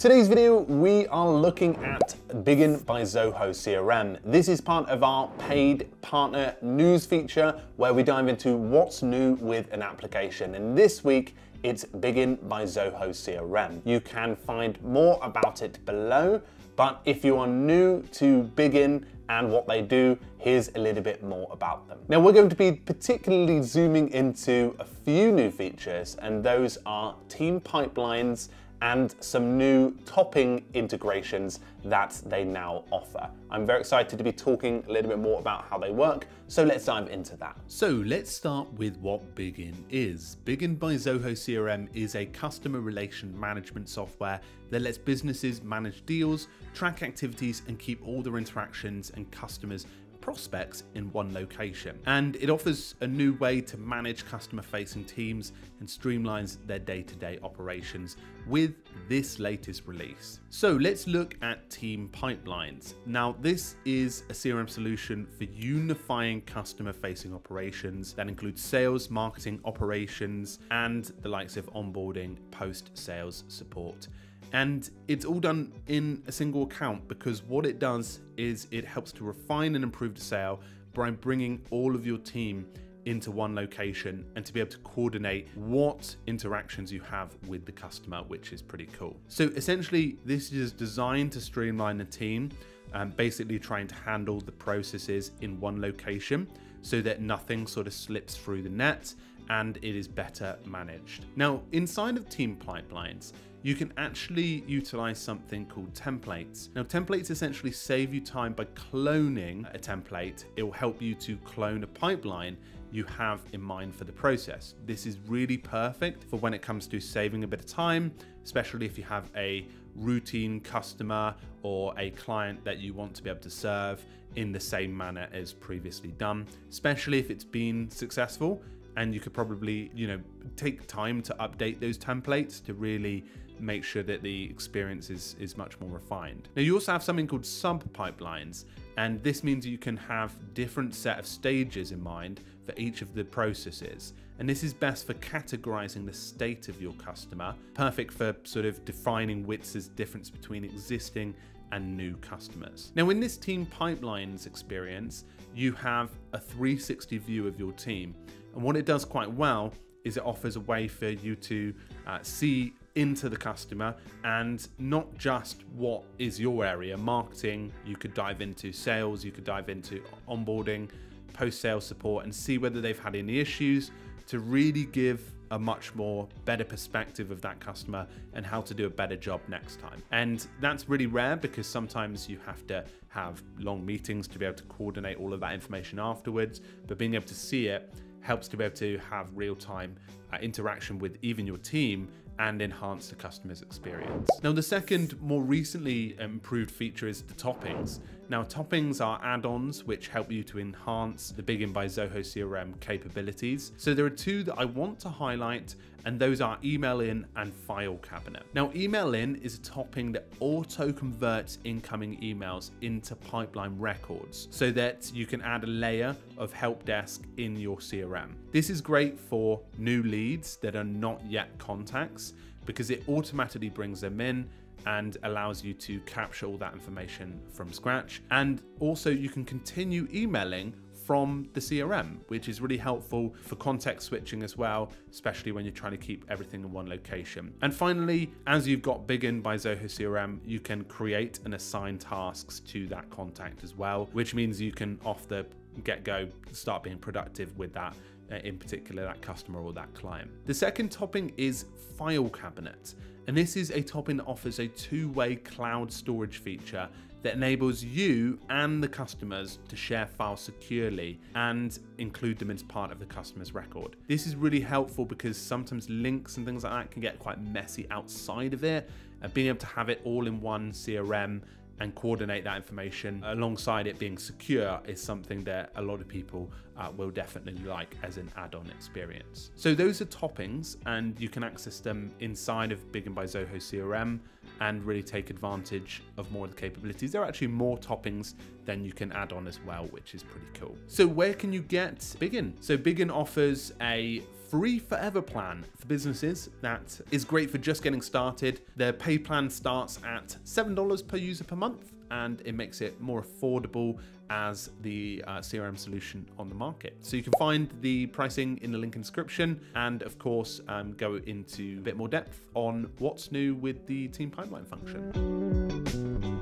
Today's video, we are looking at Bigin by Zoho CRM. This is part of our paid partner news feature where we dive into what's new with an application. And this week, it's Bigin by Zoho CRM. You can find more about it below, but if you are new to Bigin and what they do, here's a little bit more about them. Now we're going to be particularly zooming into a few new features and those are team pipelines and some new topping integrations that they now offer. I'm very excited to be talking a little bit more about how they work, so let's dive into that. So let's start with what Bigin is. Bigin by Zoho CRM is a customer relation management software that lets businesses manage deals, track activities, and keep all their interactions and customers prospects in one location. And it offers a new way to manage customer facing teams and streamlines their day to day operations with this latest release. So let's look at team pipelines. Now, this is a CRM solution for unifying customer facing operations that includes sales, marketing, operations, and the likes of onboarding, post sales support. And it's all done in a single account because what it does is it helps to refine and improve the sale by bringing all of your team into one location and to be able to coordinate what interactions you have with the customer, which is pretty cool. So essentially, this is designed to streamline the team, and basically trying to handle the processes in one location so that nothing sort of slips through the net and it is better managed. Now, inside of team pipelines, you can actually utilize something called templates. Now, templates essentially save you time by cloning a template. It will help you to clone a pipeline you have in mind for the process. This is really perfect for when it comes to saving a bit of time, especially if you have a routine customer or a client that you want to be able to serve in the same manner as previously done, especially if it's been successful and you could probably, you know, take time to update those templates to really make sure that the experience is, is much more refined. Now you also have something called sub pipelines, and this means you can have different set of stages in mind for each of the processes. And this is best for categorizing the state of your customer, perfect for sort of defining WITS's difference between existing and new customers. Now, in this team pipelines experience, you have a 360 view of your team. And what it does quite well is it offers a way for you to uh, see into the customer and not just what is your area marketing you could dive into sales you could dive into onboarding post sale support and see whether they've had any issues to really give a much more better perspective of that customer and how to do a better job next time. And that's really rare because sometimes you have to have long meetings to be able to coordinate all of that information afterwards, but being able to see it helps to be able to have real time uh, interaction with even your team and enhance the customer's experience. Now, the second more recently improved feature is the toppings. Now, toppings are add-ons which help you to enhance the Bigin by Zoho CRM capabilities. So there are two that I want to highlight, and those are Email In and File Cabinet. Now, Email In is a topping that auto-converts incoming emails into pipeline records so that you can add a layer of help desk in your CRM. This is great for new leads that are not yet contacts because it automatically brings them in and allows you to capture all that information from scratch. And also, you can continue emailing from the CRM, which is really helpful for context switching as well, especially when you're trying to keep everything in one location. And finally, as you've got Bigin by Zoho CRM, you can create and assign tasks to that contact as well, which means you can off the get go start being productive with that Uh, in particular that customer or that client. The second topping is file cabinet. And this is a topping that offers a two-way cloud storage feature that enables you and the customers to share files securely and include them as part of the customer's record. This is really helpful because sometimes links and things like that can get quite messy outside of it. And being able to have it all in one CRM and coordinate that information alongside it being secure is something that a lot of people uh, will definitely like as an add-on experience. So those are toppings and you can access them inside of Bigin by Zoho CRM and really take advantage of more of the capabilities. There are actually more toppings than you can add on as well, which is pretty cool. So where can you get Bigin? So Bigin offers a free forever plan for businesses that is great for just getting started. Their pay plan starts at $7 per user per month and it makes it more affordable as the uh, CRM solution on the market. So you can find the pricing in the link in the description and of course um, go into a bit more depth on what's new with the team pipeline function.